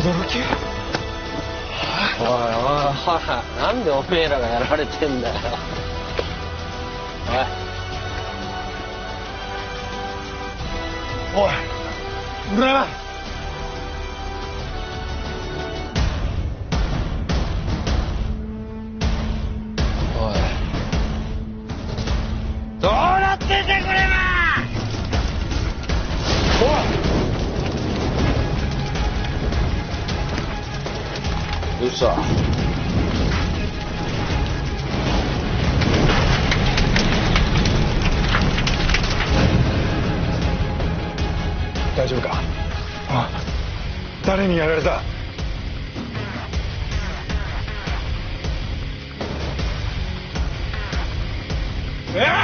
轟？おいおいおいなんでおめえらがやられてんだよ。おい村山どうした？大丈夫か？あ誰にやられた？え？っ